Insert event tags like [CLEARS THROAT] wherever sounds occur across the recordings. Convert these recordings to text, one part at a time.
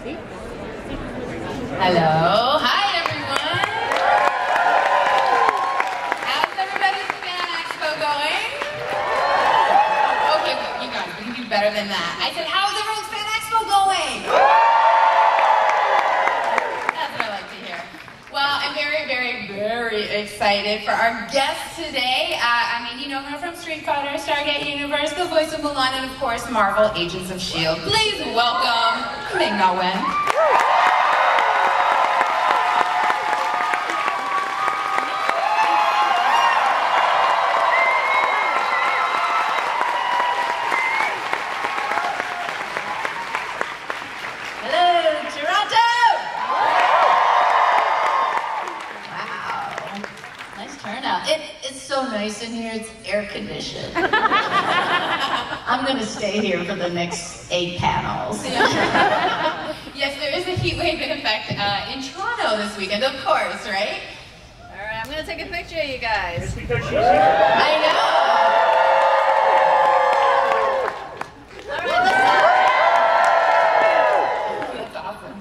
Hello. Hi, everyone. How's everybody's Fan Expo going? Okay, you guys, we can do better than that. I said, how's everyone's Fan Expo going? That's what I like to hear. Well, I'm very, very, very excited for our guest today. Uh, I mean, you know her from Street Fighter, Stargate Universe, the voice of Mulan, and of course, Marvel Agents of S.H.I.E.L.D. Please welcome Ming Na Wen. Hello, Toronto! Wow. Nice turnout. It, it's so nice in here. It's air conditioned. [LAUGHS] I'm going to stay here for the next eight panels. yes, there is a heat wave in effect uh, in Toronto this weekend, of course, right? All right, I'm gonna take a picture of you guys. I know. All right, let's That's awesome.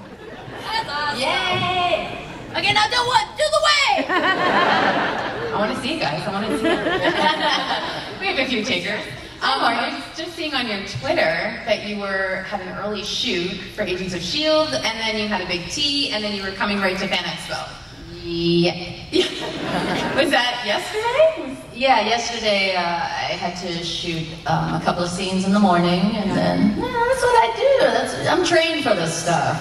That's awesome. Yay! Okay, now do what? Do the wave. [LAUGHS] I want to see you guys. I want to see. [LAUGHS] we have a few takers. Um, I was just seeing on your Twitter that you were had an early shoot for Agents of Shield, and then you had a big T, and then you were coming right to Fan Expo. Yeah. Was that yesterday? Yeah, yesterday uh, I had to shoot um, a couple of scenes in the morning, and then yeah, that's what I do. That's, I'm trained for this stuff.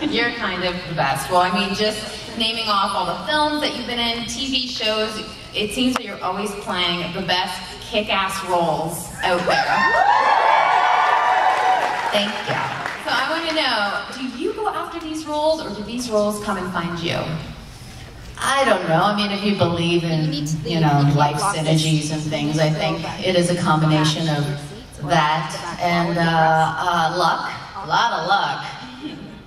[LAUGHS] You're kind of the best. Well, I mean, just naming off all the films that you've been in, TV shows, it seems that you're always playing the best kick-ass roles out there. [LAUGHS] Thank you. So I want to know, do you go after these roles, or do these roles come and find you? I don't know. I mean, if you believe in, you know, life synergies and things, I think it is a combination of that and uh, uh, luck. A lot of luck.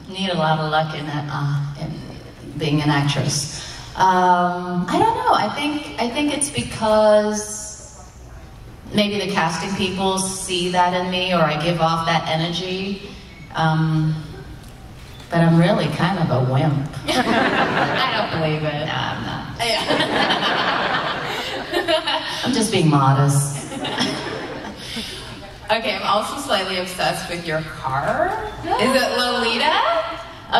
Need a lot of luck in that, uh, in being an actress. Um, I don't know. I think I think it's because maybe the casting people see that in me, or I give off that energy. Um, but I'm really kind of a wimp. [LAUGHS] [LAUGHS] I don't believe it. No, I'm not. [LAUGHS] I'm just being modest. okay, I'm also slightly obsessed with your car. [GASPS] Is it Lolita?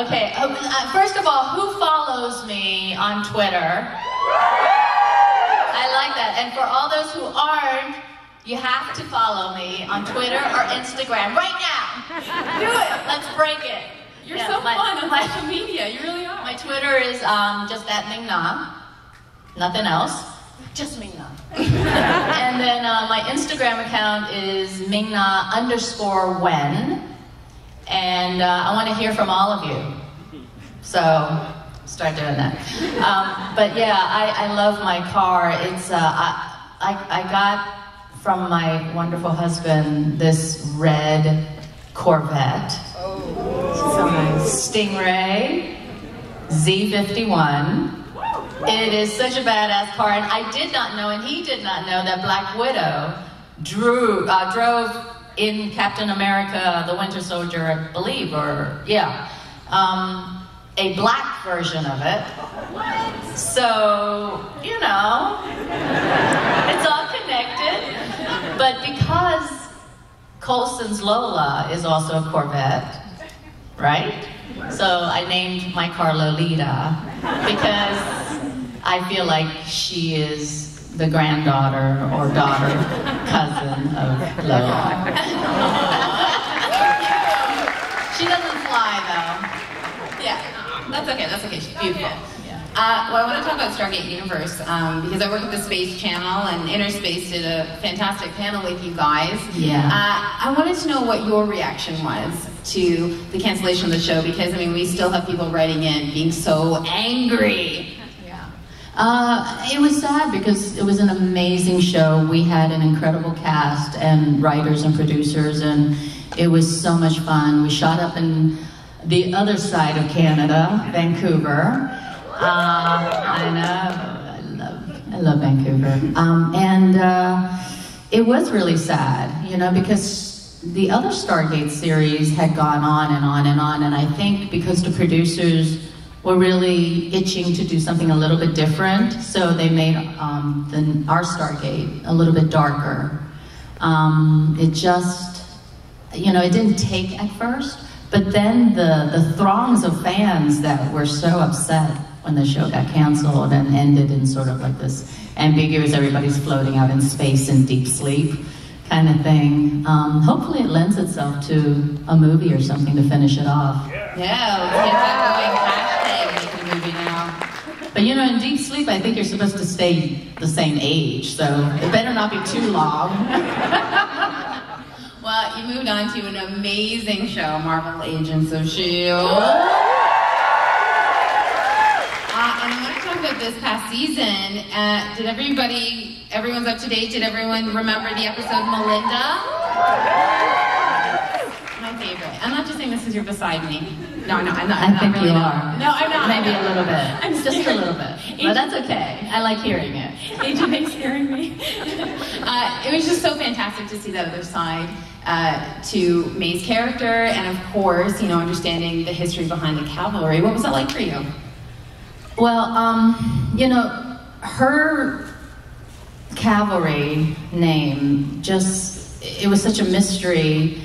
Okay, uh, uh, first of all, who follows me on Twitter? I like that. And for all those who aren't, you have to follow me on Twitter or Instagram right now. Do it. Let's break it. You're Yeah, so my- fun on my- social media. You really are. My Twitter is um, just at Ming. Nothing else. Just Ming Na. [LAUGHS] and then uh, my Instagram account is Mingna underscore Wen. And uh, I want to hear from all of you. So start doing that. Um, but yeah, I, I love my car. It's uh, I, I, I got from my wonderful husband this red Corvette. Stingray Z51. It is such a badass car, and I did not know, and he did not know that Black Widow drew uh, drove in Captain America: The Winter Soldier, I believe, or yeah, um, a black version of it. So you know, it's all connected. But because Coulson's Lola is also a Corvette, right? So I named my car Lolita because I feel like she is the granddaughter or daughter cousin of Lola. [LAUGHS] she doesn't fly though. Yeah, that's okay. That's okay. She's beautiful. Uh, well, I want to talk about Stargate Universe um, because I work at the Space Channel, and InnerSpace did a fantastic panel with you guys. Yeah. Uh, I wanted to know what your reaction was to the cancellation of the show because I mean we still have people writing in being so angry. Uh, it was sad because it was an amazing show. We had an incredible cast and writers and producers, and it was so much fun. We shot up in the other side of Canada, Vancouver. I know, I love, I love Vancouver. Um, and uh, it was really sad, you know, because the other Stargate series had gone on and on and on, and I think because the producers were really itching to do something a little bit different, so they made um, the, our Stargate a little bit darker. Um, it just, you know, it didn't take at first, but then the, the throngs of fans that were so upset when the show got canceled and ended in sort of like this ambiguous, everybody's floating out in space in deep sleep kind of thing. Um, hopefully it lends itself to a movie or something to finish it off. Yeah, let's get that going. Hashtag make a movie now. But you know, in deep sleep, I think you're supposed to stay the same age, so it better not be too long. [LAUGHS] Well, you moved on to an amazing show, Marvel Agents of S.H.I.E.L.D. Uh, and I want to talk about this past season. Uh, did everybody, everyone's up to date? Did everyone remember the episode Melinda? My favorite. I'm not just saying this because you're beside me. No, no, I'm not. I I'm not think really you not. are. No, I'm not. Maybe a little bit. [LAUGHS] I'm Just a little bit. But that's okay. I like hearing it. Meg's scaring me. [LAUGHS] uh, it was just so fantastic to see that other side uh, to May's character, and of course, you know, understanding the history behind the cavalry. What was that like for you? Well, um, you know, her cavalry name just, it was such a mystery,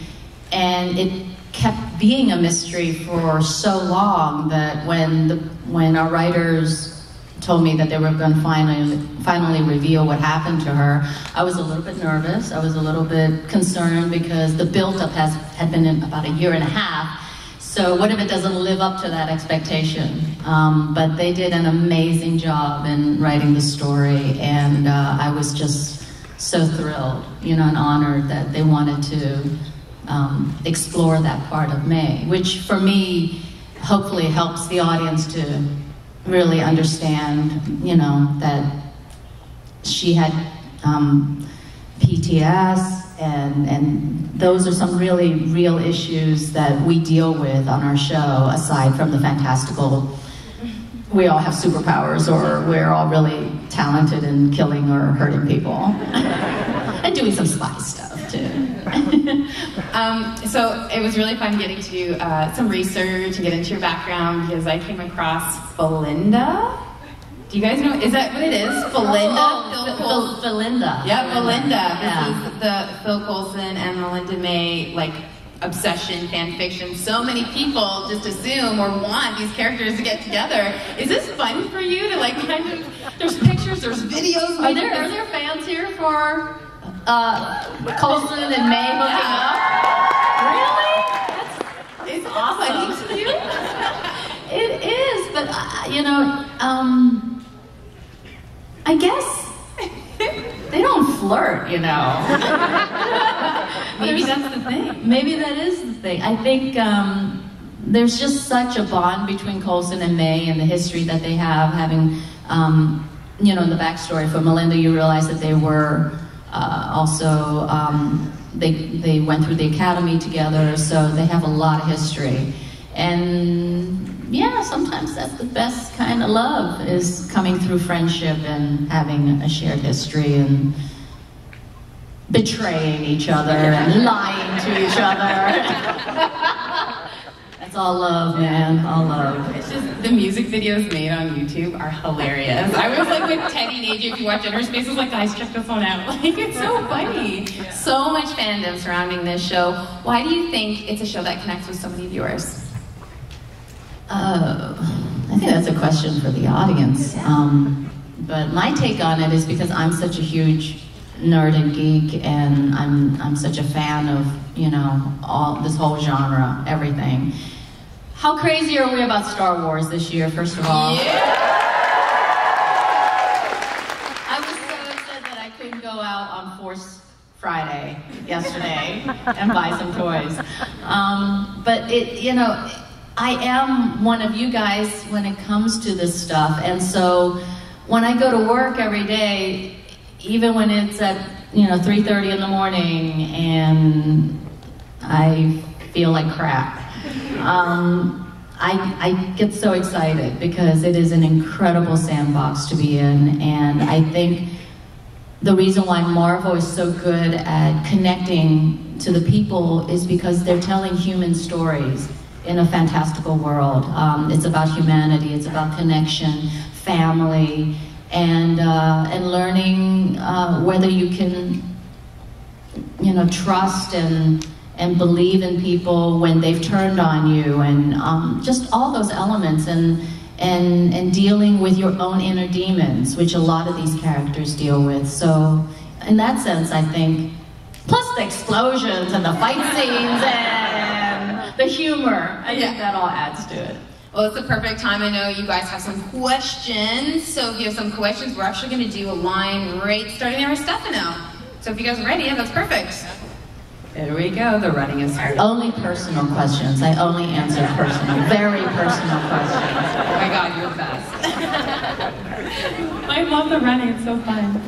and it kept being a mystery for so long that when the when our writers told me that they were going to finally finally reveal what happened to her, I was a little bit nervous. I was a little bit concerned because the build-up has had been in about a year and a half. So what if it doesn't live up to that expectation? Um, but they did an amazing job in writing the story, and uh, I was just so thrilled, you know, and honored that they wanted to um, explore that part of May, which for me hopefully helps the audience to really understand, you know, that she had um, PTS, and, and those are some really real issues that we deal with on our show, aside from the fantastical. We all have superpowers, or we're all really talented in killing or hurting people, [LAUGHS] and doing some spy stuff too. [LAUGHS] Um, so it was really fun getting to do uh, some research and get into your background because I came across Philinda. Do you guys know? Is that what it is? Philinda? Phil Coulson. Phil- Philinda. Yeah, Philinda. Yeah. This is the Phil Coulson and Melinda May like obsession fan fiction. So many people just assume or want these characters to get together. Is this fun for you to like kind of? There's pictures, there's videos. Are there, are there fans here for uh, Coulson and May hooking Yeah. up? Really? That's It's awesome. to you? [LAUGHS] It is, but uh, you know, um, I guess [LAUGHS] they don't flirt. You know, [LAUGHS] Maybe that's the thing. maybe that is the thing. I think um, there's just such a bond between Coulson and May and the history that they have, having, um, you know, the backstory for Melinda. You realize that they were uh, also um, they they went through the academy together, so they have a lot of history. And yeah, sometimes that's the best kind of love is coming through friendship and having a shared history and betraying each other and lying to each other. [LAUGHS] That's all love, man. All love. It's just the music videos made on YouTube are hilarious. I was like with Teddy and AJ, if you watch Inner Space, I was like, guys, check this one out. [LAUGHS] Like, it's so funny. So much fandom surrounding this show. Why do you think it's a show that connects with so many viewers? Uh, I think that's a question for the audience. Um, but my take on it is because I'm such a huge nerd and geek, and I'm I'm such a fan of you know all this whole genre, everything. How crazy are we about Star Wars this year? First of all, I was so upset that I couldn't go out on Force Friday yesterday and buy some toys. Um, but it, you know, I am one of you guys when it comes to this stuff, and so when I go to work every day, even when it's at you know 3:30 in the morning and I feel like crap. Um, I, I get so excited because it is an incredible sandbox to be in, and I think the reason why Marvel is so good at connecting to the people is because they're telling human stories in a fantastical world. Um, it's about humanity, it's about connection, family, and uh, and learning uh, whether you can, you know, trust and and believe in people when they've turned on you, and um, just all those elements and. And, and dealing with your own inner demons, which a lot of these characters deal with. So, in that sense, I think, plus the explosions and the fight scenes and the humor, I think that all adds to it. Well, it's the perfect time. I know you guys have some questions. So if you have some questions, we're actually going to do a line right starting there with Stefano. So if you guys are ready, yeah, that's perfect. There we go. The running is started. Only personal questions. I only answer personal, very personal questions. Oh my God, you're the best. I love the running. It's so fun.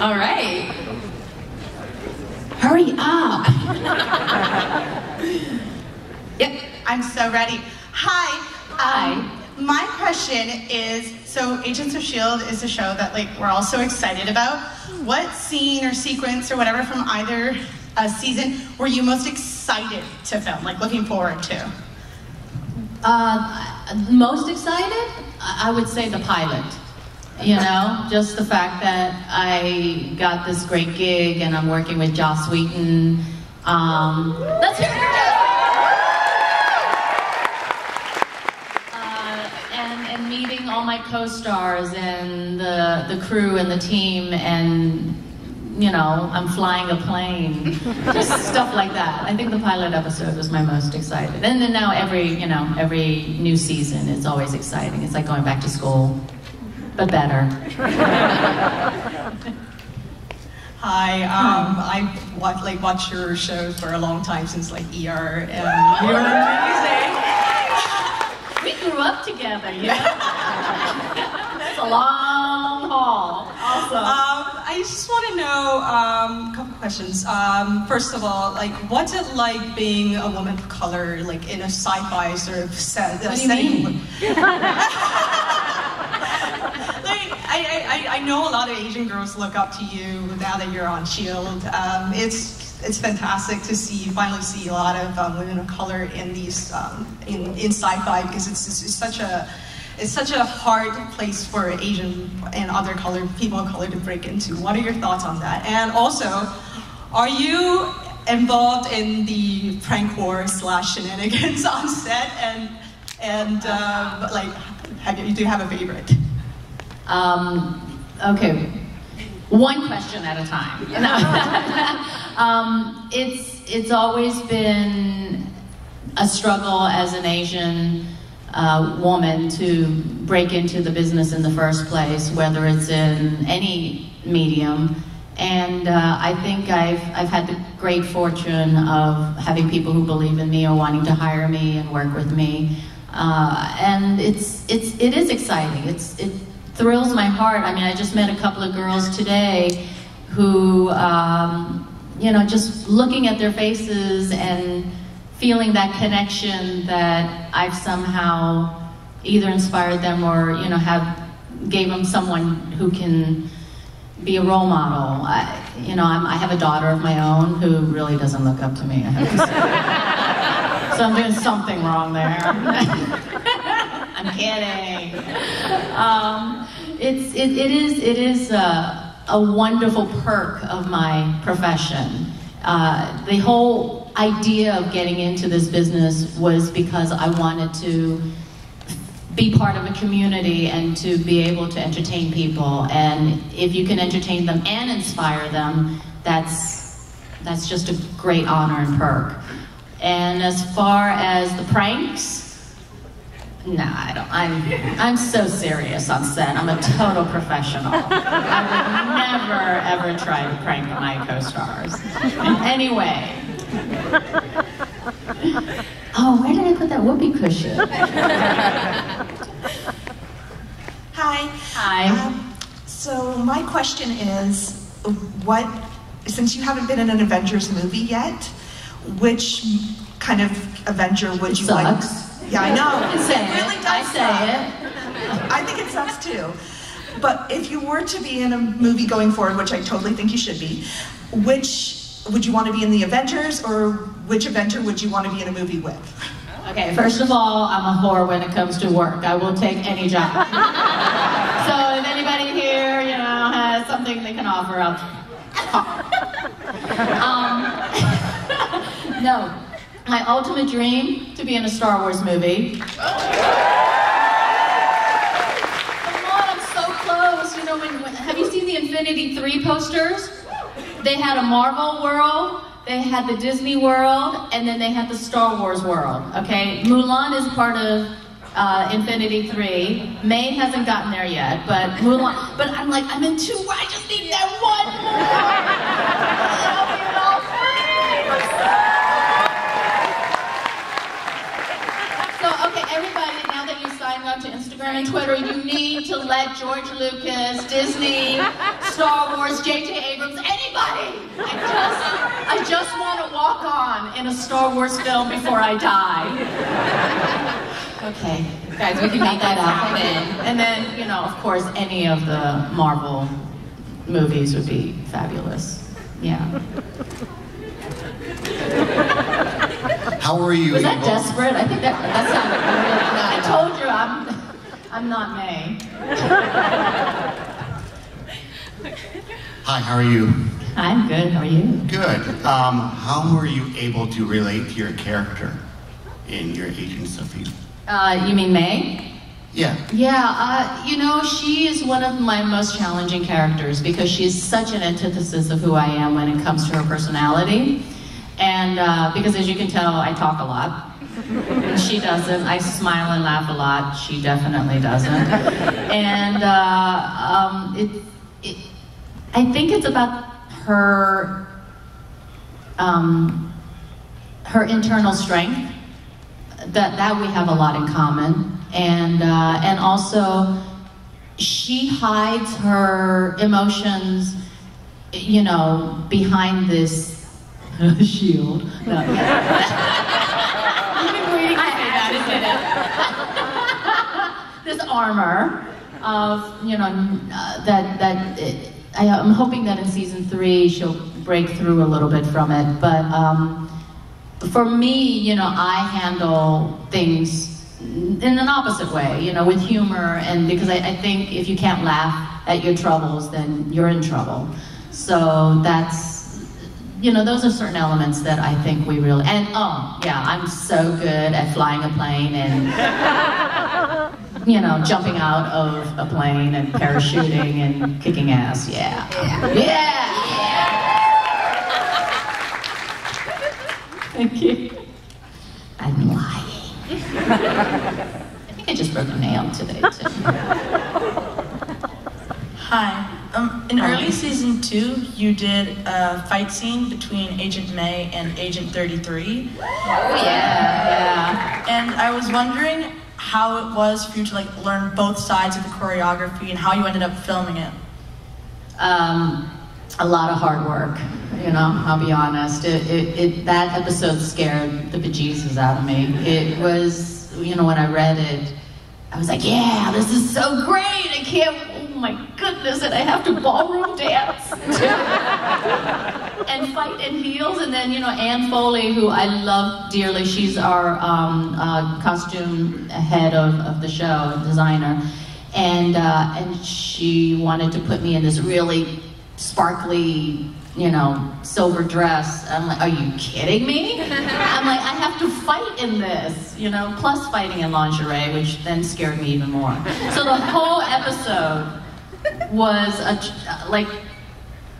[LAUGHS] All right. Hurry up! Yep, I'm so ready. Hi. Hi. Um, my question is, so Agents of S.H.I.E.L.D. is a show that like we're all so excited about. What scene or sequence or whatever from either uh, season were you most excited to film, like looking forward to? Uh, most excited? I I would say the pilot. You know, just the fact that I got this great gig and I'm working with Joss Whedon. Um, let's hear it for Joss Whedon! Uh, and, and meeting all my co-stars and the, the crew and the team and you know, I'm flying a plane, [LAUGHS] just stuff like that. I think the pilot episode was my most excited. And then now every, you know, every new season is always exciting. It's like going back to school, but better. [LAUGHS] Hi, um, I've watched, like watched your shows for a long time since like ER, and you're amazing. [LAUGHS] We grew up together, you know? That's a long haul. Also. Um, I just want to know um, a couple questions. Um, first of all, like, what's it like being a woman of color, like in a sci-fi sort of set, What do you setting? [LAUGHS] I, I, I know a lot of Asian girls look up to you now that you're on Shield. Um, it's it's fantastic to see finally see a lot of um, women of color in these um, in in sci-fi because it's, it's, it's such a it's such a hard place for Asian and other colored people of color to break into. What are your thoughts on that? And also, are you involved in the prank war slash shenanigans [LAUGHS] on set? And and um, like, have you, do you have a favorite? Um, okay, one question at a time. [LAUGHS] Um, it's it's always been a struggle as an Asian uh, woman to break into the business in the first place, whether it's in any medium. And uh, I think I've, I've had the great fortune of having people who believe in me or wanting to hire me and work with me. Uh, and it's, it's, it is exciting. It's, it thrills my heart. I mean, I just met a couple of girls today who, um, you know, just looking at their faces and feeling that connection that I've somehow either inspired them or, you know, have gave them someone who can be a role model. I, you know, I'm, I have a daughter of my own who really doesn't look up to me. I have to say. [LAUGHS] so I'm doing something wrong there. [LAUGHS] I'm kidding. Um, it's it, it is it is a, a wonderful perk of my profession. Uh, the whole idea of getting into this business was because I wanted to be part of a community and to be able to entertain people. And if you can entertain them and inspire them, that's that's just a great honor and perk. And as far as the pranks, no, I don't. I'm I'm so serious on set. I'm a total professional. I would never ever try to prank my co-stars Anyway. Oh, where did I put that whoopee cushion? Hi. Hi. Um, so my question is, what, since you haven't been in an Avengers movie yet, which kind of Avenger would It you sucks. like? Yeah, I know. Say it really it. does I say suck. I think it sucks too. But if you were to be in a movie going forward, which I totally think you should be, which would you want to be in the Avengers, or which Avenger would you want to be in a movie with? Okay, first of all, I'm a whore when it comes to work. I will take any job. [LAUGHS] so if anybody here, you know, has something they can offer, I'll [LAUGHS] um, [LAUGHS] no, my ultimate dream to be in a Star Wars movie. Come on, I'm so close. You know, when, when, have you seen the Infinity 3 posters? They had a Marvel world, they had the Disney world, and then they had the Star Wars world. Okay, Mulan is part of uh, Infinity 3. May hasn't gotten there yet, but Mulan. But I'm like, I'm in two. I just need that one more. So, okay, everybody, now that you signed up to Instagram and Twitter, you need to let George Lucas, Disney, Star Wars, J.J. Abrams, anybody. I just, I just want to walk on in a Star Wars film before I die. Okay, guys, we can make that happen. And then, you know, of course, any of the Marvel movies would be fabulous. Yeah. How are you Was that desperate? I think that that sounded really. I told you I'm, I'm not May. Hi, how are you? I'm good. How are you? Good. Um, how were you able to relate to your character in your Agents of Field? Uh, you mean May? Yeah. Yeah, uh, you know, she is one of my most challenging characters because she's such an antithesis of who I am when it comes to her personality. And uh, because as you can tell, I talk a lot. She doesn't. I smile and laugh a lot. She definitely doesn't. And uh, um, it, it, I think it's about her, um, her internal strength that that we have a lot in common, and uh, and also she hides her emotions, you know, behind this [LAUGHS] shield. No, [LAUGHS] I've been waiting to say that, isn't it? this armor of you know uh, that that. It, I, I'm hoping that in season three she'll break through a little bit from it, but. Um, for me, you know, I handle things in an opposite way, you know, with humor, and because I, I, think if you can't laugh at your troubles, then you're in trouble. So that's, you know, those are certain elements that I think we really, and oh, yeah, I'm so good at flying a plane and, [LAUGHS] you know, jumping out of a plane and parachuting and kicking ass, yeah. Yeah! yeah. yeah. Thank you. I'm lying. I think I just broke a nail today, too. Hi. Um, in early season two, you did a fight scene between Agent May and Agent 33. Oh, yeah, yeah. And I was wondering how it was for you to like learn both sides of the choreography and how you ended up filming it. Um, a lot of hard work. You know, I'll be honest. It, it, it, that episode scared the bejesus out of me. It was, you know, when I read it, I was like, yeah, this is so great. I can't, my goodness, and I have to ballroom dance and fight in heels. And then, you know, Ann Foley, who I love dearly, she's our um, uh, costume head of, of the show, designer. And, uh, and she wanted to put me in this really sparkly you know, silver dress. I'm like, are you kidding me? I'm like, I have to fight in this, you know, plus fighting in lingerie, which then scared me even more. So the whole episode was a, like,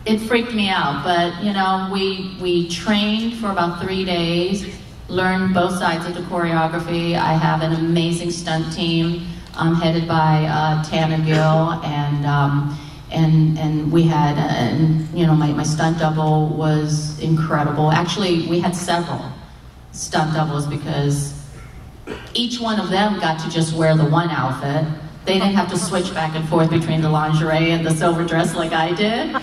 it freaked me out. But you know, we we trained for about three days, learned both sides of the choreography. I have an amazing stunt team um, headed by uh, Gill and. Um, and and we had and you know my, my stunt double was incredible actually we had several stunt doubles because each one of them got to just wear the one outfit they didn't have to switch back and forth between the lingerie and the silver dress like i did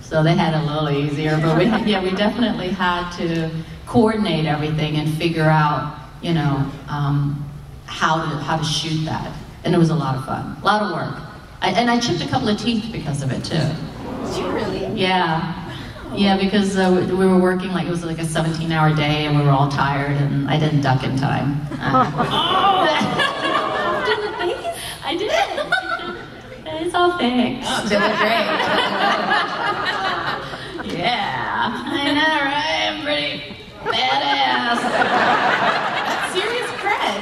so they had it a little easier but we yeah we definitely had to coordinate everything and figure out you know um, how to how to shoot that and it was a lot of fun a lot of work I, and I chipped a couple of teeth because of it too. Did you really? Yeah. Yeah, because uh, we we were working like it was like a 17 hour day and we were all tired and I didn't duck in time. Uh, [LAUGHS] [LAUGHS] I did. It's all fixed. Oh, they look great. [LAUGHS] Yeah. I know, right? I'm pretty badass. Serious cred.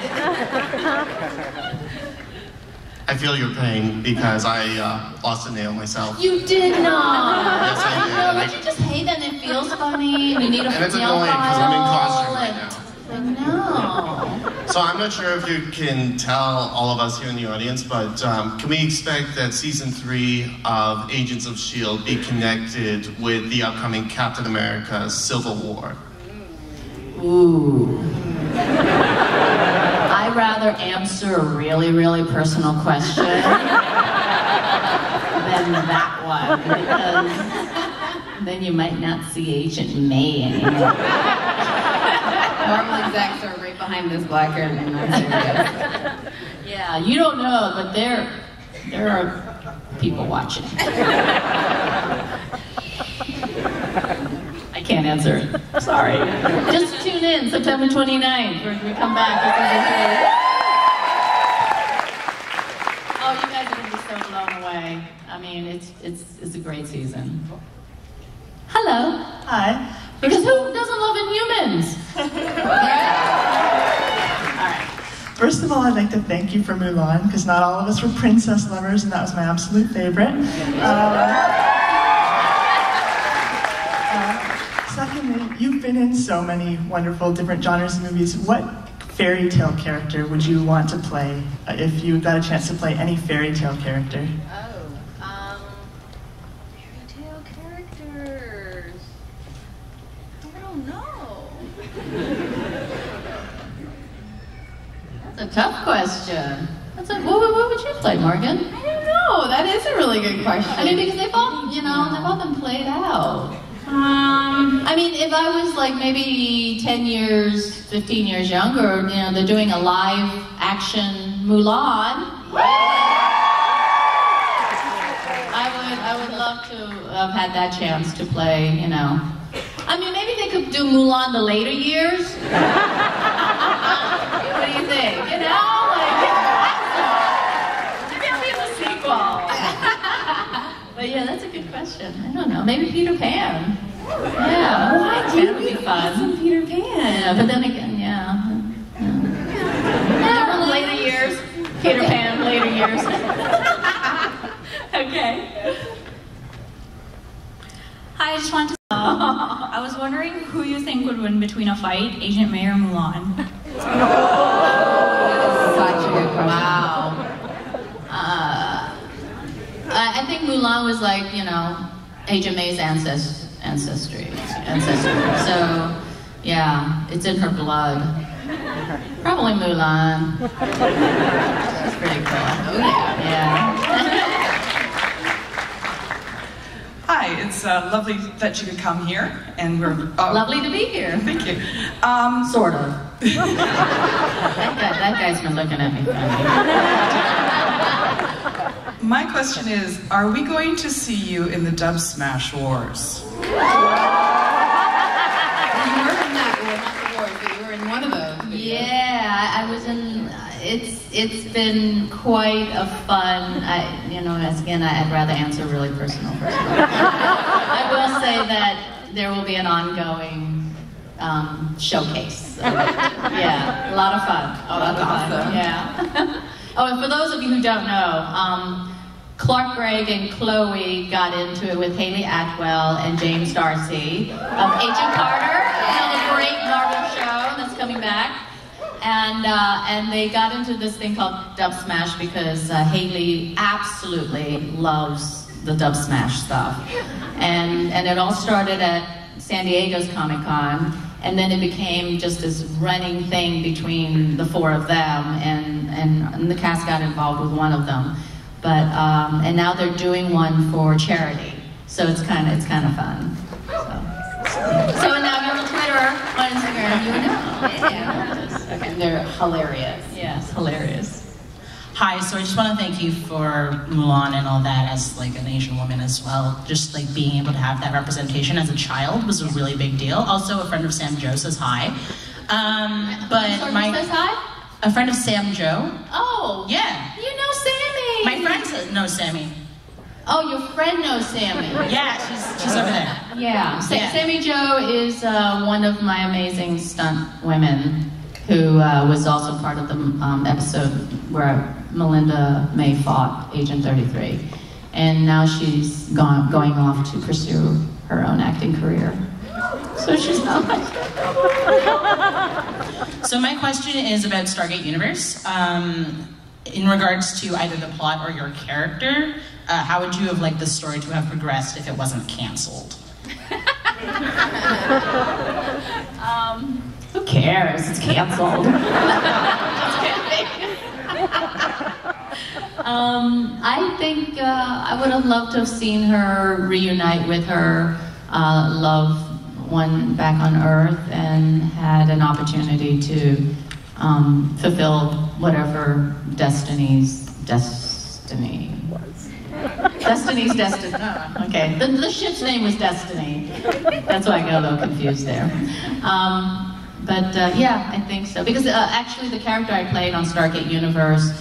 I feel your pain because I uh, lost a nail myself. You did not. Yes, I did. No, don't you just hate that it feels funny? You need a And it's annoying because I'm in costume file right now. I know. So I'm not sure if you can tell all of us here in the audience, but um, can we expect that season three of Agents of S.H.I.E.L.D. be connected with the upcoming Captain America Civil War? Ooh. I'd rather answer a really, really personal question [LAUGHS] than that one because then you might not see Agent May anymore. Marvel execs are right behind this black hair and I'm. Yeah, you don't know, but there, there are people watching. I can't answer. Sorry. Just tune in September 29th when we come back. for season three. Oh, you guys are gonna be so blown away. I mean, it's it's it's a great season. Hello. Hi. Because who doesn't love Inhumans? All right. First of all, I'd like to thank you for Mulan, because not all of us were princess lovers, and that was my absolute favorite. Uh, uh, secondly, you've been in so many wonderful different genres of movies. What fairy tale character would you want to play uh, if you got a chance to play any fairy tale character? Oh, um, fairy tale characters. I don't know. That's a tough question. That's a, what, what, what would you play, Morgan? I don't know. That is a really good question. I mean, because they've all, you know, they've all been played out. um, I mean, if I was like maybe 10 years, 15 years younger, you know, they're doing a live action Mulan. I would, I would love to have had that chance to play, you know. I mean, maybe they could do Mulan the later years. [LAUGHS] what do you think? You know, like, maybe I'll sequel. [LAUGHS] but yeah, that's a good question. I don't know. Maybe Peter Pan. Yeah, Why Peter Pan would be fun. Some Peter Pan. Yeah, but then again, yeah. Yeah, the later years. Peter Pan, later years. [LAUGHS] okay. Hi, I just wanted to. I was wondering who you think would win between a fight, Agent May or Mulan. Such a good question. Wow. Uh, I I think Mulan was like, you know, Agent May's ancest- ancestry. ancestry. So, yeah, it's in her blood. Probably Mulan. She's pretty cool. Oh, yeah. Yeah. Hi, it's uh, lovely that you could come here, and we're uh, Lovely to be here. Thank you. Um, Sort of. [LAUGHS] that, guy, that guy's been looking at me. My question is: Are we going to see you in the Dubsmash Wars? You were in that war, not the wars, but you were in one of those. Yeah, I, I was in. It's it's been quite a fun. I you know as again I, I'd rather answer really personal first. [LAUGHS] I will say that there will be an ongoing um, showcase. of. [LAUGHS] Yeah, a lot of fun. Oh, that's awesome. Yeah. [LAUGHS] oh, and for those of you who don't know. Um, Clark Gregg and Chloe got into it with Hayley Atwell and James D'Arcy of Agent Carter, know, the great Marvel show that's coming back. And, uh, and they got into this thing called Dubsmash because uh, Haley absolutely loves the Dubsmash stuff. And, and it all started at San Diego's Comic Con, and then it became just this running thing between the four of them, and, and, and the cast got involved with one of them. But um, and now they're doing one for charity, so it's kind of it's kind of fun. So, so now go on Twitter, on Instagram, you know. [LAUGHS] Yeah. And they're hilarious. Yes, hilarious. Hi, so I just want to thank you for Mulan and all that as like an Asian woman as well. Just like being able to have that representation as a child was a really big deal. Also, a friend of Sam Jo says hi. Um, but Sorry, my says hi? a friend of Sam Jo. Oh. Yeah. You know Sammy. My friend says no, Sammy. Oh, your friend knows Sammy. Yeah, she's she's over there. Yeah. Sa- Yeah. Sammy Jo is uh, one of my amazing stunt women who uh, was also part of the um, episode where Melinda May fought Agent 33. And now she's gone, going off to pursue her own acting career. So she's not like [LAUGHS] So my question is about Stargate Universe. Um, in regards to either the plot or your character, uh, how would you have liked the story to have progressed if it wasn't canceled? [LAUGHS] Um, who cares? It's canceled. [LAUGHS] um, I think uh, I would have loved to have seen her reunite with her uh, loved one back on Earth and had an opportunity to um, fulfill whatever destiny's destiny was. [LAUGHS] Destiny's Destiny. Okay, the, the ship's name was Destiny. That's why I got a little confused there. Um, but uh, yeah, I think so. Because uh, actually, the character I played on Stargate Universe,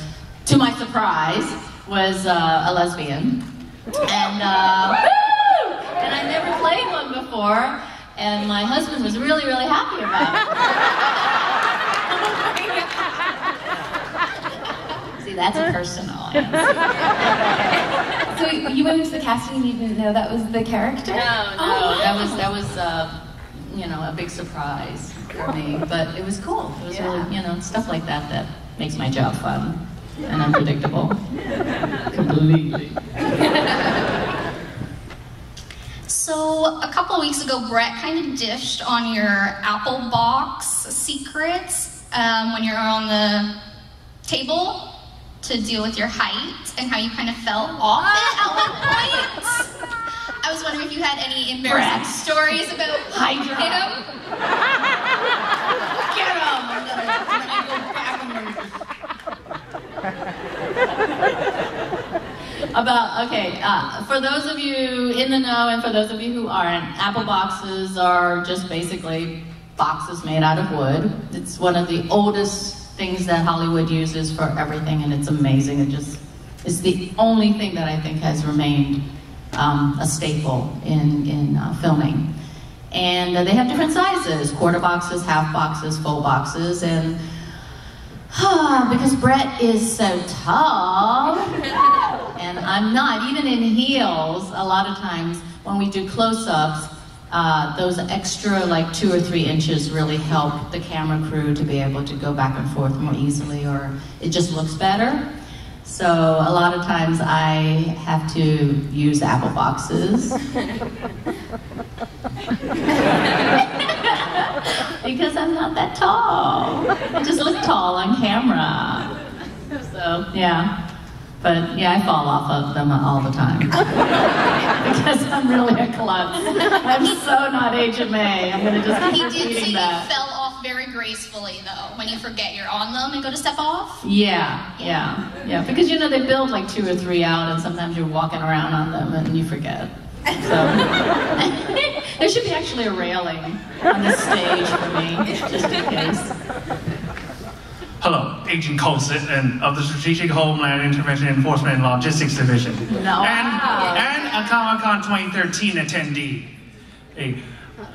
to my surprise, was uh, a lesbian. And, uh, and I never played one before. And my husband was really, really happy about it. [LAUGHS] that's a personal answer. [LAUGHS] So you went into the casting and you didn't know that was the character? No, no, Oh, that was that was uh, you know a big surprise for me, but it was cool. It was really you know stuff like that that makes my job fun and unpredictable. Completely. So a couple weeks ago, Brett kind of dished on your Apple Box secrets um, when you're on the table to deal with your height and how you kind of fell off it at one point. I was wondering if you had any embarrassing stories about Hydra. About okay, uh, for those of you in the know and for those of you who aren't, Apple boxes are just basically boxes made out of wood. It's one of the oldest things that Hollywood uses for everything, and it's amazing. It just is the only thing that I think has remained um, a staple in in uh, filming. And uh, they have different sizes: quarter boxes, half boxes, full boxes, and [SIGHS] because Brett is so tall, and I'm not, even in heels, a lot of times when we do close ups, uh, those extra like two or three inches really help the camera crew to be able to go back and forth more easily, or it just looks better. So a lot of times I have to use apple boxes. [LAUGHS] because I'm not that tall. I just look tall on camera. So, yeah. But yeah, I fall off of them all the time. [LAUGHS] because I'm really a klutz. I'm so not Agent May. I'm going to just he keep did say repeating you that. fell off very gracefully, though, when you forget you're on them and go to step off. Yeah, yeah, yeah. Because you know they build like two or three out, and sometimes you're walking around on them and you forget. So [LAUGHS] there should be actually a railing on the stage for me, just in case. Hello, Agent Coulson and of the Strategic Homeland Intervention Enforcement and Logistics Division. No. And, and a Comic Con 2013 attendee. Hey,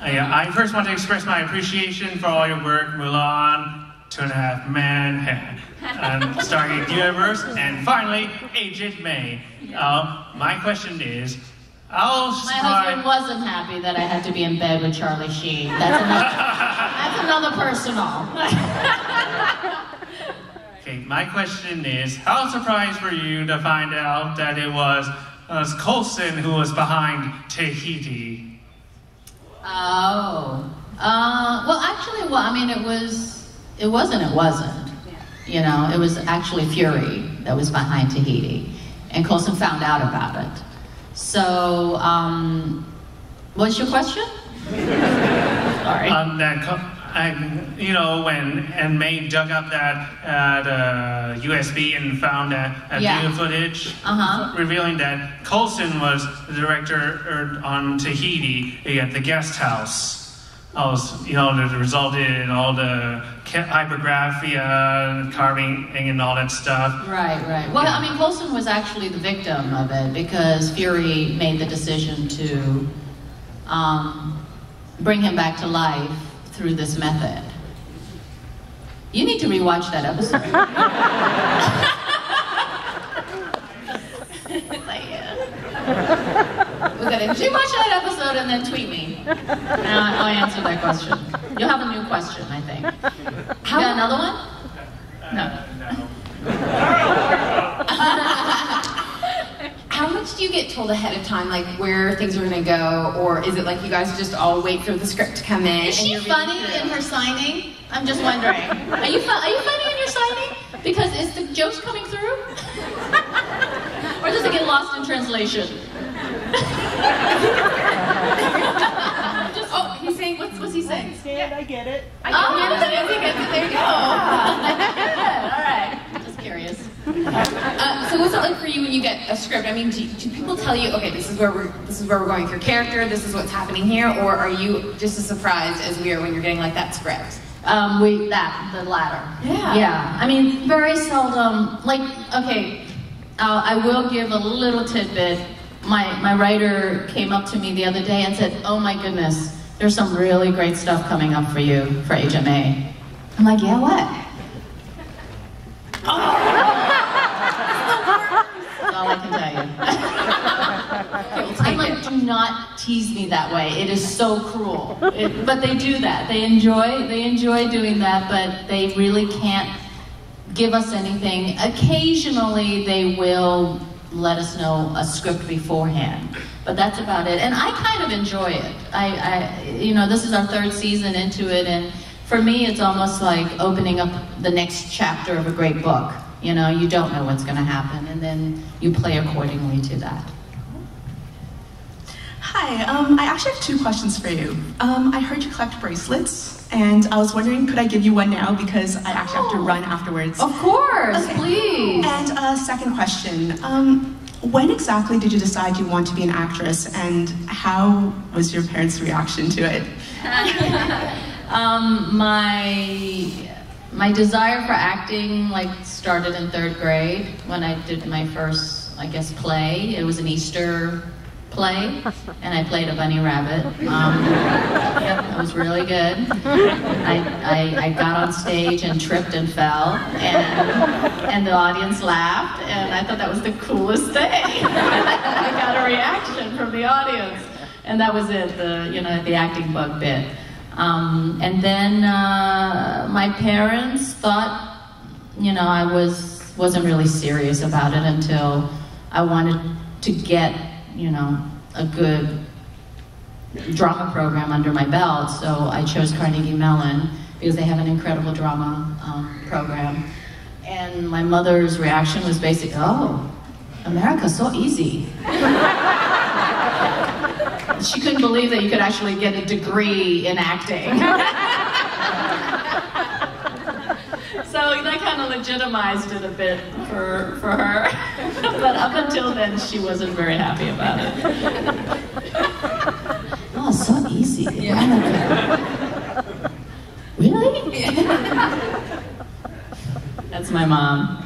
I, I first want to express my appreciation for all your work, Mulan, Two and a Half Men, [LAUGHS] and Stargate Universe, and finally, Agent May. Uh, my question is, how My husband wasn't happy that I had to be in bed with Charlie Sheen. That's another, [LAUGHS] that's another personal. [LAUGHS] Okay, my question is, how surprised were you to find out that it was was Coulson who was behind Tahiti? Oh. Uh, well, actually, well, I mean, it was, it wasn't, it wasn't. You know, it was actually Fury that was behind Tahiti. And Coulson found out about it. So, um, what's your question? [LAUGHS] Sorry. Um, that Co- I, you know, when and May dug up that uh, the USB and found that, that Yeah. video footage, Uh-huh. revealing that Coulson was the director er, on Tahiti at the guest house. I was, you know, that resulted in all the hypergraphia, carving, and all that stuff. Right, right. Well, I mean, Coulson was actually the victim of it because Fury made the decision to um, bring him back to life through this method. You need to rewatch that episode. It's [LAUGHS] [LAUGHS] like, yeah. Was that it? You watch that episode and then tweet me. And I'll, I'll answer that question. You'll have a new question, I think. You got another one? No. [LAUGHS] How much do you get told ahead of time, like where things are gonna go, or is it like you guys just all wait for the script to come in? Is she funny in her signing? I'm just wondering. Are you fu- are you funny in your signing? Because is the jokes coming through? or does it get lost in translation? [LAUGHS] oh, he's saying, what's, what's he saying? I I get it. I Oh, get it. I think it's- There you go. [LAUGHS] All right. Just curious. Uh, so what's it like for you when you get a script? I mean, do, do people tell you, okay, this is where we're this is where we're going with your character, this is what's happening here, or are you just as surprised as we are when you're getting like that script? Um, we that the latter. Yeah. Yeah. I mean, very seldom. Like, okay, uh, I will give a little tidbit. My my writer came up to me the other day and said, "Oh my goodness, there's some really great stuff coming up for you for HMA." I'm like, "Yeah, what?" That's all I can tell you. I'm like, do not tease me that way. It is so cruel. It- but they do that. They enjoy. They enjoy doing that, but they really can't give us anything. Occasionally, they will let us know a script beforehand, but that's about it. And I kind of enjoy it. I, I you know, this is our third season into it, and for me, it's almost like opening up the next chapter of a great book. You know, you don't know what's going to happen, and then you play accordingly to that. Hi, um, I actually have two questions for you. Um, I heard you collect bracelets, and I was wondering, could I give you one now because I actually have to run afterwards. Of course, please. And a second question. Um, when exactly did you decide you want to be an actress, and how was your parents' reaction to it? [LAUGHS] um, my my desire for acting like started in third grade when I did my first, I guess, play. It was an Easter play, [LAUGHS] and I played a bunny rabbit. Um, yep, it was really good. I, I, I got on stage and tripped and fell, and and the audience laughed, and I thought that was the coolest thing. [LAUGHS] I got a reaction from the audience, and that was it. The you know the acting bug bit. Um, and then uh, my parents thought, you know, I was wasn't really serious about it until I wanted to get, you know, a good drama program under my belt. So I chose Carnegie Mellon because they have an incredible drama um, program. And my mother's reaction was basically, "Oh, America's so easy." [LAUGHS] she couldn't believe that you could actually get a degree in acting. [LAUGHS] so that kind of legitimized it a bit for, for her. [LAUGHS] but up until then, she wasn't very happy about it. [LAUGHS] oh, so easy. Yeah. Really? That's my mom.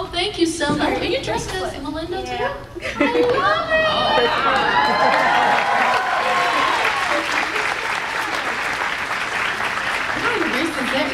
Oh, thank you so much. Are you dressed as Melinda too? I love it! [LAUGHS]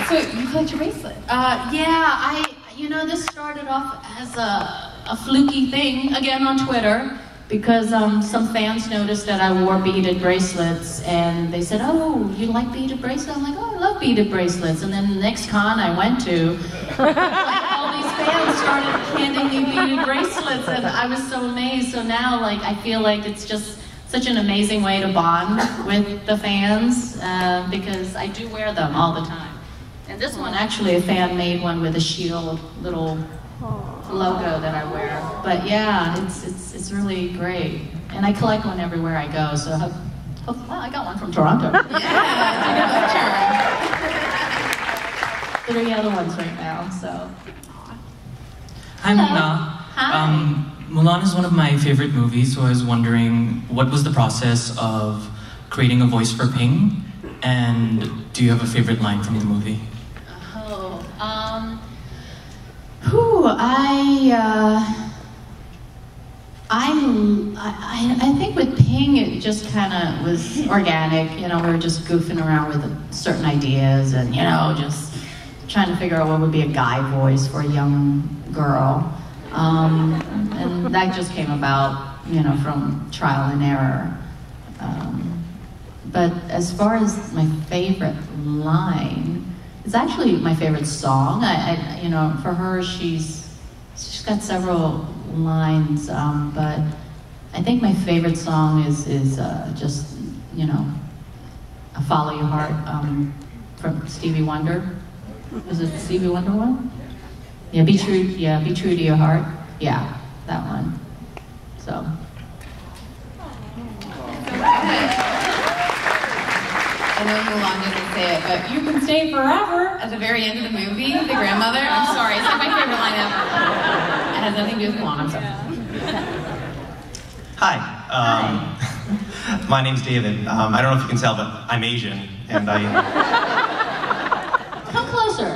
So you collect your bracelet? Uh, yeah, I, you know, this started off as a, a fluky thing, again on Twitter, because um, some fans noticed that I wore beaded bracelets, and they said, oh, you like beaded bracelets? I'm like, oh, I love beaded bracelets. And then the next con I went to, [LAUGHS] all these fans started handing me beaded bracelets, and I was so amazed. So now, like, I feel like it's just such an amazing way to bond with the fans, uh, because I do wear them all the time. And this one, actually, a fan made one with a shield little logo that I wear. But yeah, it's, it's, it's really great. And I collect one everywhere I go, so I hope, Oh, wow, I got one from Toronto. [LAUGHS] Three other ones right now, so. Hi, Ming-Na. Hi. Um, Mulan is one of my favorite movies, so I was wondering what was the process of creating a voice for Ping, and do you have a favorite line from the movie? Oh, um, whew, I, uh, I, I I think with Ping, it just kind of was organic. You know, we were just goofing around with certain ideas and, you know, just trying to figure out what would be a guy voice for a young girl. Um, and that just came about, you know, from trial and error. Um, but as far as my favorite line, it's actually my favorite song. I, I you know, for her, she's she's got several lines, um, but I think my favorite song is is uh, just you know, "I Follow Your Heart" um, from Stevie Wonder. Is it Stevie Wonder one? Yeah, be true. Yeah, be true to your heart. Yeah, that one. So. I know didn't say it, but you can stay forever at the very end of the movie. The grandmother. I'm sorry, it's not my favorite line ever. It has nothing to do with Mulan. I'm sorry. Hi. Um, [LAUGHS] my name's David. Um, I don't know if you can tell, but I'm Asian, and I Come closer.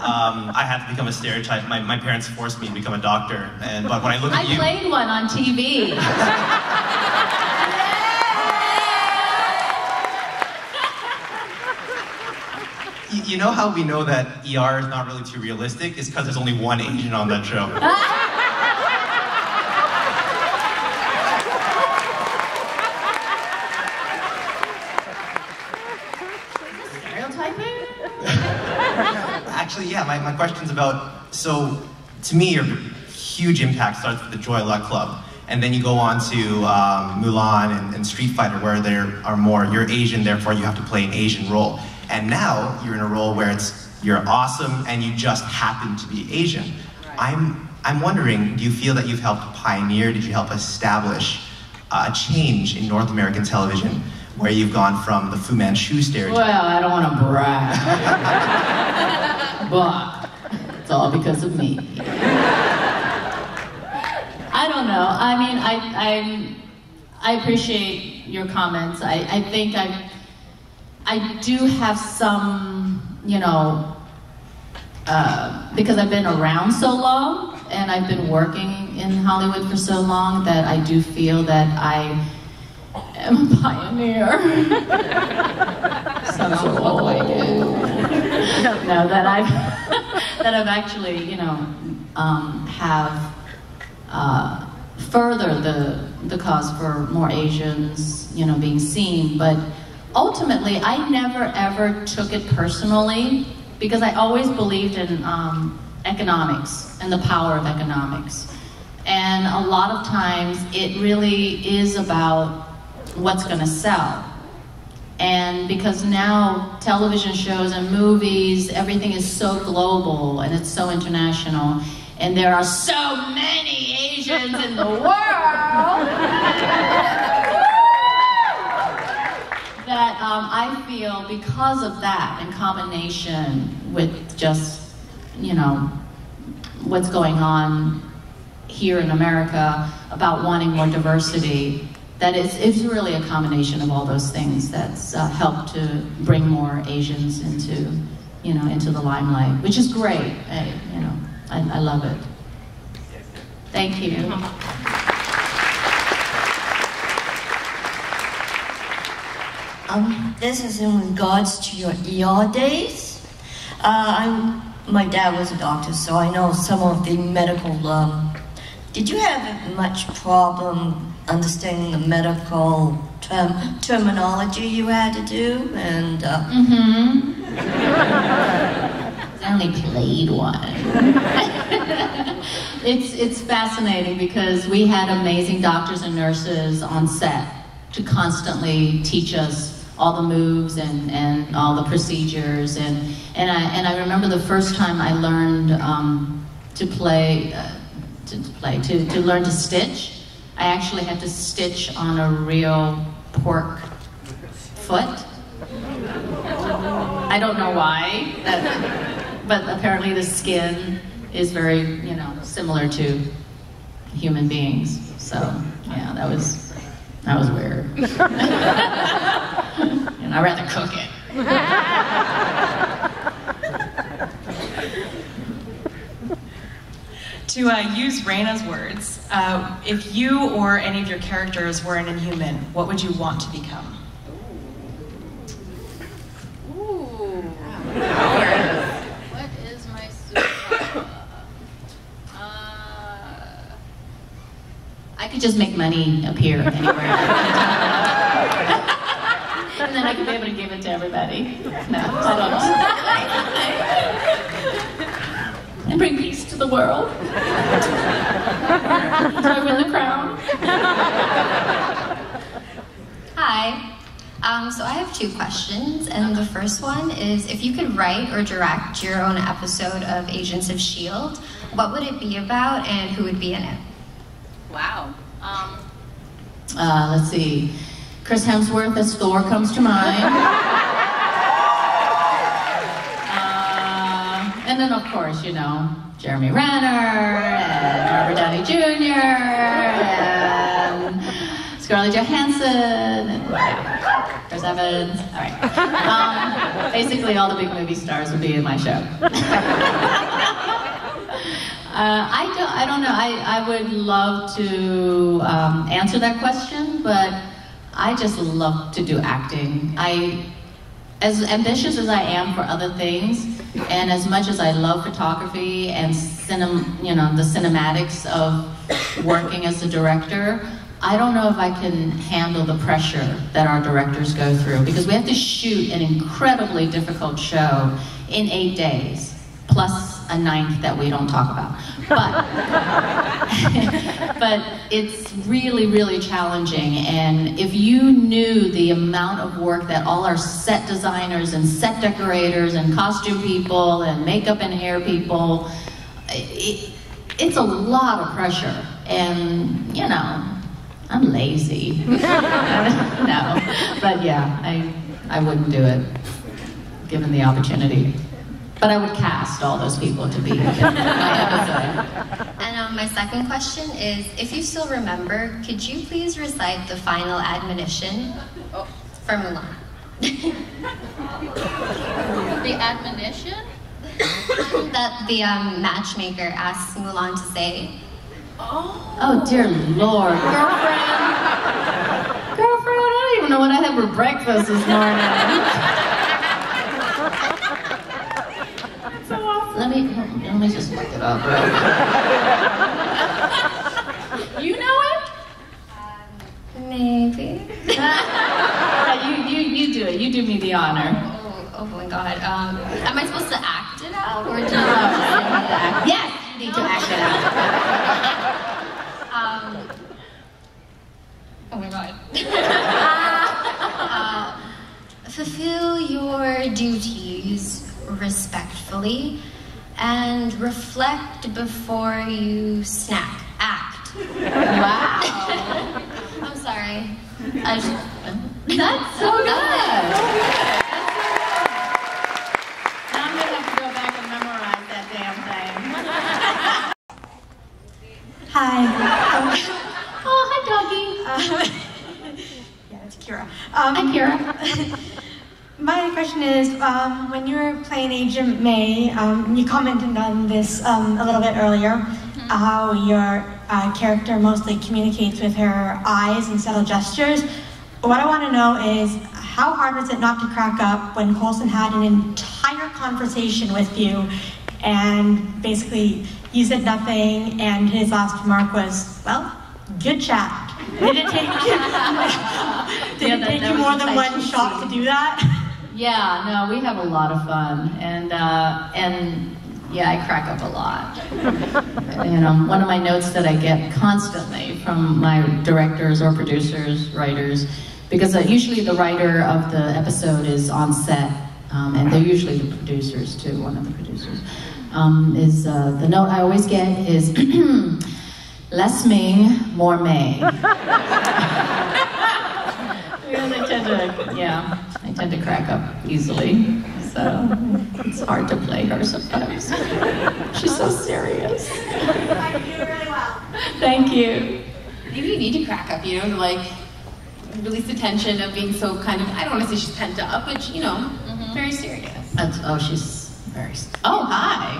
um, I had to become a stereotype. My, my parents forced me to become a doctor, and but when I look at I you, played one on TV. [LAUGHS] you, know how we know that ER is not really too realistic? It's because there's only one Asian on that show. Stereotyping? [LAUGHS] Actually, yeah, my, my question's about, so to me, your huge impact starts with the Joy Luck Club. And then you go on to um, Mulan and, and Street Fighter, where there are more, you're Asian, therefore you have to play an Asian role. And now you're in a role where it's, you're awesome and you just happen to be Asian. I'm, I'm wondering, do you feel that you've helped pioneer, did you help establish a change in North American television where you've gone from the Fu Manchu stereotype? Well, I don't want to brag, but it's all because of me. I don't know. I mean, I I I appreciate your comments. I I think I I do have some, you know, uh, because I've been around so long and I've been working in Hollywood for so long that I do feel that I am a pioneer. So old. I do. no, that I've [LAUGHS] that I've actually, you know, um, have uh, furthered the the cause for more Asians, you know, being seen. But ultimately, I never ever took it personally because I always believed in um, economics and the power of economics. And a lot of times, it really is about what's going to sell. And because now television shows and movies, everything is so global and it's so international, and there are so many Asians in the world [LAUGHS] that um, I feel because of that in combination with just, you know, what's going on here in America about wanting more diversity, that it's, it's really a combination of all those things that's uh, helped to bring more Asians into, you know, into the limelight, which is great. I, you know, I, I love it. Thank you. Um, this is in regards to your ER days. Uh, my dad was a doctor, so I know some of the medical. Um, did you have much problem understanding the medical term, terminology you had to do? And uh, Mm-hmm. [LAUGHS] I only played one. [LAUGHS] it's it's fascinating because we had amazing doctors and nurses on set to constantly teach us all the moves and, and all the procedures and and I and I remember the first time I learned um, to play uh, to play to, to learn to stitch. I actually had to stitch on a real pork foot. I don't know why, that, but apparently the skin is very, you know, similar to human beings. So, yeah, that was that was weird. [LAUGHS] and I'd rather cook it. [LAUGHS] To uh, use Raina's words, uh, if you or any of your characters were an inhuman, what would you want to become? Ooh. [LAUGHS] what is my superpower? I could just make money appear anywhere. [LAUGHS] and then I could be able to give it to everybody. No, I don't. and bring peace to the world. Do I win the crown? Hi. Um, so I have two questions, and the first one is if you could write or direct your own episode of Agents of S.H.I.E.L.D., what would it be about and who would be in it? Wow. Um, Uh, let's see. Chris Hemsworth as Thor comes to mind. [LAUGHS] Uh, and then, of course, you know, Jeremy Renner and Robert Downey Jr. and Scarlett Johansson and yeah, Chris Evans. All right. Um, basically, all the big movie stars would be in my show. [LAUGHS] Uh, I don't. I don't know. I, I would love to um, answer that question, but I just love to do acting. I, as ambitious as I am for other things, and as much as I love photography and cinem, you know, the cinematics of working as a director, I don't know if I can handle the pressure that our directors go through because we have to shoot an incredibly difficult show in eight days, plus a ninth that we don't talk about. But, [LAUGHS] but it's really, really challenging. And if you knew the amount of work that all our set designers and set decorators and costume people and makeup and hair people, it, it's a lot of pressure. And, you know, I'm lazy. [LAUGHS] no, but yeah, I, I wouldn't do it given the opportunity. But I would cast all those people to be [LAUGHS] in my episode. And um, my second question is if you still remember, could you please recite the final admonition for Mulan? [LAUGHS] the admonition? that the um, matchmaker asks Mulan to say. Oh dear lord. Girlfriend. Girlfriend, I don't even know what I had for breakfast this morning. [LAUGHS] Let me let me just look it up. you know it? Maybe. [LAUGHS] you, you you do it. You do me the honor. Oh, oh my god. Um, am I supposed to act it out or do you No, act- Yes, you need to act it out. [LAUGHS] um, oh my god. [LAUGHS] uh, fulfill your duties respectfully and reflect before you snack. Act. Wow. I'm sorry. I just, That's so good. Now I'm gonna have to go back and memorize that damn thing. Hi. [LAUGHS] oh, hi, doggy. [LAUGHS] yeah, it's Kira. Um, hi, Kira. [LAUGHS] My question is, um, when you were playing Agent May, um, you commented on this um, a little bit earlier, how your uh, character mostly communicates with her eyes and subtle gestures. What I want to know is, how hard was it not to crack up when Coulson had an entire conversation with you, and basically you said nothing, and his last remark was, "Well, good chat." Did it take, [LAUGHS] did Yeah, it take you more than one shot to do that? [LAUGHS] Yeah, no, we have a lot of fun, and uh, and yeah, I crack up a lot. [LAUGHS] you know, one of my notes that I get constantly from my directors or producers, writers, because uh, usually the writer of the episode is on set, um, and they're usually the producers too. One of the producers um, is uh, the note I always get is. [CLEARS THROAT] Less Ming, more May. because I tend to, yeah, tend to crack up easily. So it's hard to play her sometimes. She's so serious. Thank you. Maybe you need to crack up, you know, to like release the tension of being so kind of, I don't want to say she's pent up, but you know, mm-hmm. very serious. That's, oh, she's very. Oh, hi.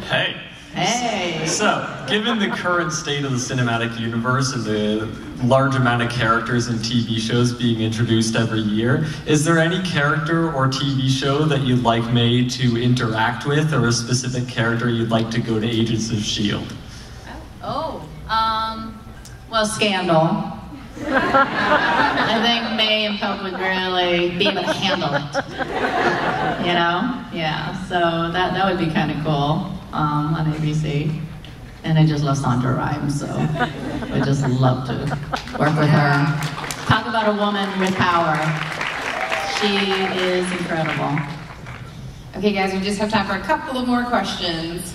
Hey. Hey. So, given the current state of the cinematic universe and the large amount of characters and TV shows being introduced every year, is there any character or TV show that you'd like May to interact with, or a specific character you'd like to go to Agents of S.H.I.E.L.D.? Oh, um, well, Scandal. I think May and Pope would really be able to handle it. You know? Yeah, so that, that would be kind of cool um, on ABC. And I just love Shonda Rhimes, so I just love to work with her. Talk about a woman with power. She is incredible. Okay, guys, we just have time for a couple of more questions.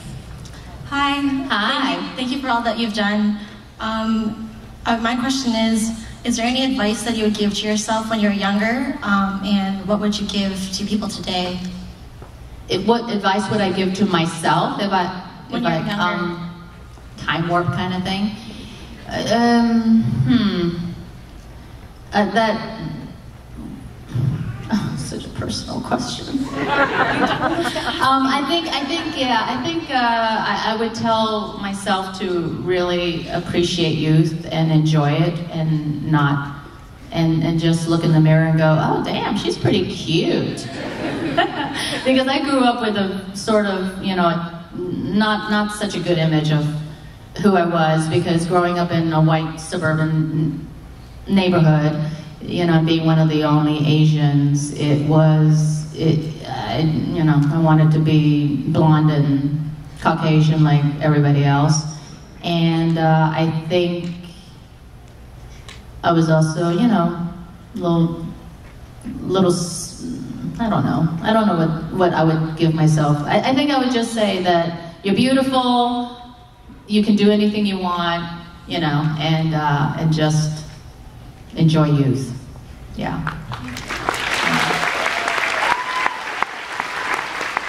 Hi. Hi. Thank you, thank you for all that you've done. Um, uh, my question is, is there any advice that you would give to yourself when you were younger? Um, and what would you give to people today? It, what advice would I give to myself if I, When if you I were younger. um, time warp kind of thing? Um, hmm. Uh, that. Oh, such a personal question. [LAUGHS] um, I think, I think, yeah, I think uh, I, I would tell myself to really appreciate youth and enjoy it, and not, and and just look in the mirror and go, oh damn, she's pretty cute. [LAUGHS] because I grew up with a sort of, you know, not not such a good image of who I was because growing up in a white suburban neighborhood, you know, being one of the only Asians, it was, it, I, you know, I wanted to be blonde and Caucasian like everybody else. And uh, I think I was also, you know, little, little, I don't know. I don't know what, what I would give myself. I, I think I would just say that you're beautiful, you can do anything you want, you know, and, uh, and just enjoy youth. Yeah.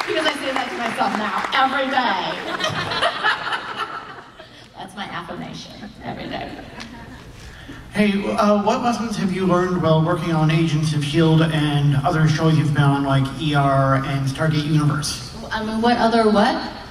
Because I say that to myself now every day. [LAUGHS] That's my affirmation every day. Hey, uh, what lessons have you learned while working on Agents of S.H.I.E.L.D. And other shows you've been on, like ER and Stargate Universe? I mean, what other what?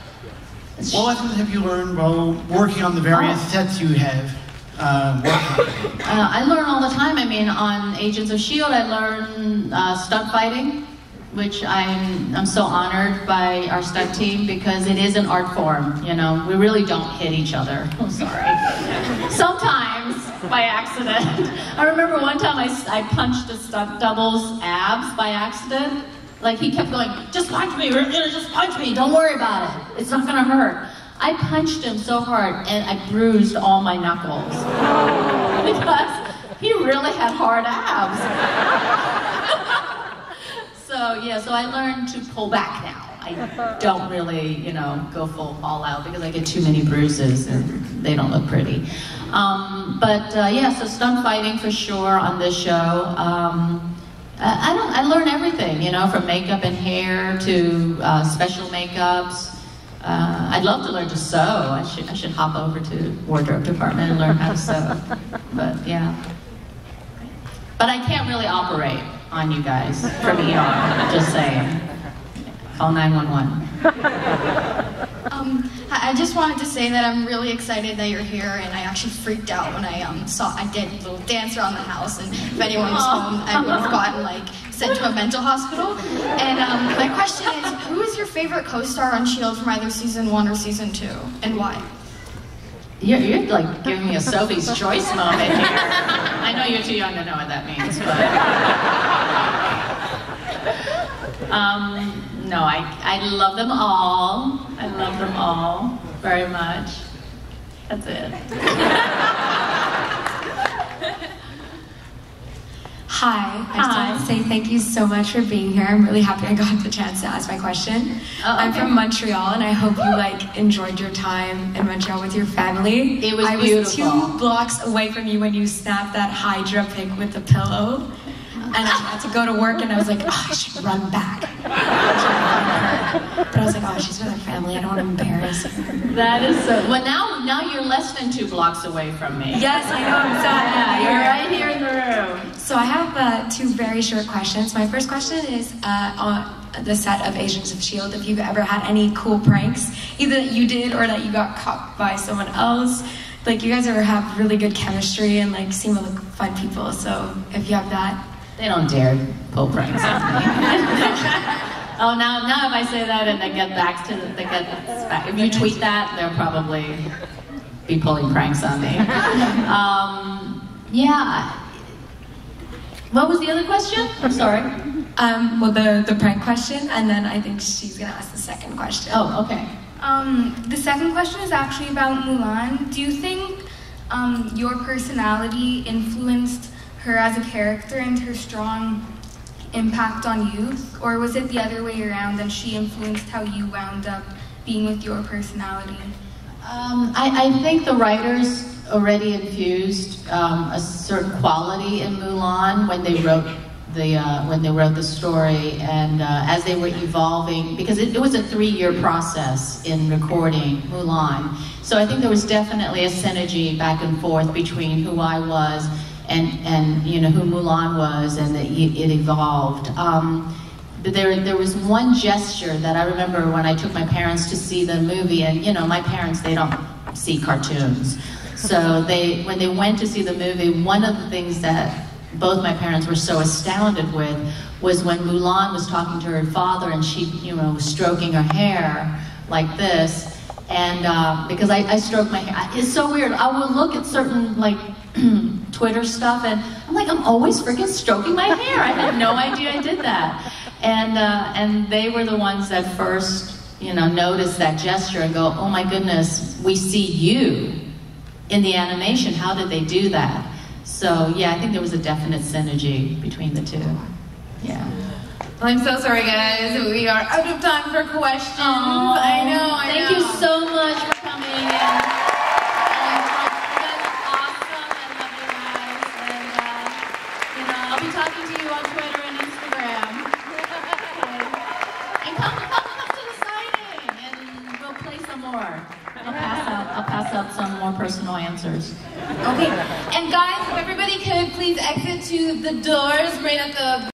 What lessons have you learned while working on the various sets you have uh? Uh, I learn all the time. I mean, on Agents of S.H.I.E.L.D., I learn uh, stunt fighting, which I'm, I'm so honored by our stunt team because it is an art form. You know, we really don't hit each other. I'm [LAUGHS] sorry. Sometimes by accident. [LAUGHS] I remember one time I, I punched a stunt double's abs by accident. Like he kept going, just punch me, just punch me, don't worry about it. It's not gonna hurt. I punched him so hard and I bruised all my knuckles. [LAUGHS] because he really had hard abs. [LAUGHS] so yeah, so I learned to pull back now. I don't really, you know, go full all out because I get too many bruises and they don't look pretty. Um, but uh, yeah, so stunt fighting for sure on this show. Um, I I don't. I learn everything, you know, from makeup and hair to uh, special makeups. Uh, I'd love to learn to sew. I should. I should hop over to wardrobe department and learn how to sew. [LAUGHS] But yeah. But I can't really operate on you guys from ER. Just saying. Call 911. [LAUGHS] Um, I just wanted to say that I'm really excited that you're here, and I actually freaked out when I um, saw I did a little dance around the house, and if anyone was home, I would have gotten like sent to a mental hospital. And um, my question is, who is your favorite co-star on Shield from either season one or season two, and why? You're, you're like giving me a Sophie's Choice moment here. I know you're too young to know what that means, but. [LAUGHS] Um, no, I, I love them all. I love them all very much. That's it. [LAUGHS] Hi. I just want to say thank you so much for being here. I'm really happy I got the chance to ask my question. Oh, I'm from Montreal, and I hope you like enjoyed your time in Montreal with your family. It was I beautiful. was two blocks away from you when you snapped that Hydra pic with the pillow, and I had to go to work, and I was like, oh, I should run back. But I was like, oh, she's with her family. I don't want to embarrass her. That is so. Well, now now you're less than two blocks away from me. Yes, I know. I'm so happy. Yeah, you're right here in the room. So I have uh, two very short questions. My first question is uh, on the set of Agents of Shield. If you've ever had any cool pranks, either that you did or that you got caught by someone else. Like you guys ever have really good chemistry and like seem like fun people. So if you have that, They don't dare pull pranks on me. [LAUGHS] oh, now now if I say that and they get back to they get back, if you tweet that, they'll probably be pulling pranks on me. [LAUGHS] Um, yeah. What was the other question? I'm sorry. Um, well, the the prank question, and then I think she's gonna ask the second question. Oh, okay. Um, the second question is actually about Mulan. Do you think um, your personality influenced her as a character and her strong impact on you? Or was it the other way around and she influenced how you wound up being with your personality? Um, I, I think the writers already infused um, a certain quality in Mulan when they wrote the uh, when they wrote the story, and uh, as they were evolving, because it, it was a three-year process in recording Mulan. So I think there was definitely a synergy back and forth between who I was and and you know who Mulan was, and that it evolved. Um, but there, there was one gesture that I remember when I took my parents to see the movie, and you know, my parents they don't see cartoons, so they when they went to see the movie, one of the things that both my parents were so astounded with was when Mulan was talking to her father, and she, you know, was stroking her hair like this, and uh, because I, I stroke my hair, it's so weird. I will look at certain like [CLEARS THROAT] Twitter stuff, and I'm like, I'm always freaking stroking my hair. I had no idea I did that. And uh, and they were the ones that first, you know, noticed that gesture and go, oh my goodness, we see you in the animation. How did they do that? So yeah, I think there was a definite synergy between the two. Yeah. I'm so sorry, guys. We are out of time for questions. I know, I Thank know. you so much for coming in. You know, I'll be talking to you on Twitter and Instagram. and come, come, come to the signing, and we'll play some more. I'll pass out some more personal answers. Okay. And guys, if everybody could please exit to the doors right at the